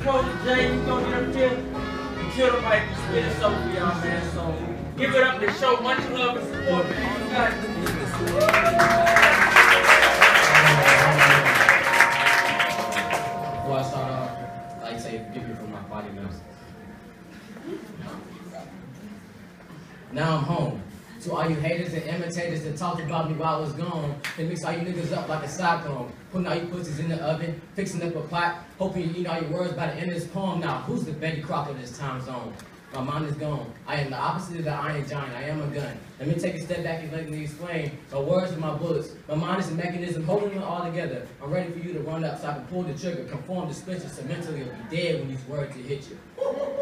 Coach Jay, you gonna get up here and kill the mic and spit it so for y'all, man. So give it up to show much love and support, man. You guys Before I start off, I'd like to say forgive me for my body members. Now I'm home. To all you haters and imitators that talked about me while I was gone, and mix all you niggas up like a cyclone. Putting all you pussies in the oven, fixing up a pot, hoping you eat all your words by the end of this poem. Now, who's the Betty Crocker of this time zone? My mind is gone. I am the opposite of the Iron Giant. I am a gun. Let me take a step back and let me explain. My words are my bullets. My mind is a mechanism holding them all together. I'm ready for you to run up so I can pull the trigger, conform the switches, so mentally you'll be dead when these words hit you.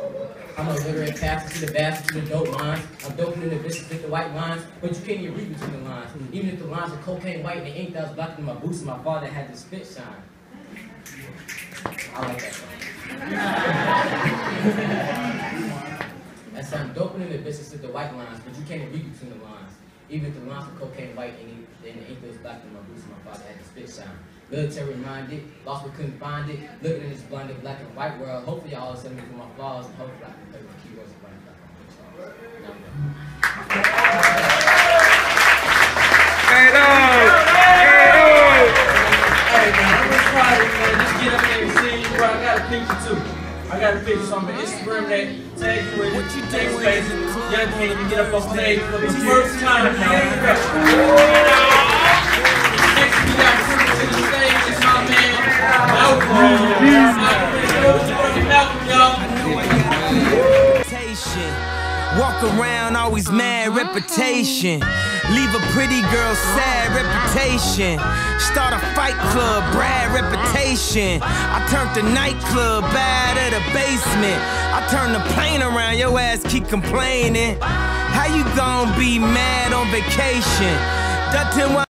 I'm a literate pastor to the bastard to the dope lines. I'm doping in the business with the white lines, but you can't even read between the lines. Mm-hmm. Even if the lines are cocaine white and the ink that was blocking my boots, my father had the spit shine. I like that song. That's I'm doping in the business with the white lines, but you can't even read between the lines. Even if the lines were cocaine white and, and the ink was black blocking my boots, my father had the spit shine. Military minded, lost but couldn't find it. Looking in this blinded black and white world. Hopefully y'all accept me for my flaws and hopefully I can play my keywords and run it back on my y'all. Now I'm done. Hey man, I'm just proud of you, man. Just get up there and sing, bro. I got a picture too. I got a picture on my Instagram that tag you what you take space. Young King to get up on stage for the first time now. Next we got to the stage is my man Malcolm. Walk around always mad reputation. Leave a pretty girl sad reputation. Start a fight club, Brad I turned the nightclub bad at the basement. I turned the plane around, your ass keep complaining. How you gonna be mad on vacation? Dutton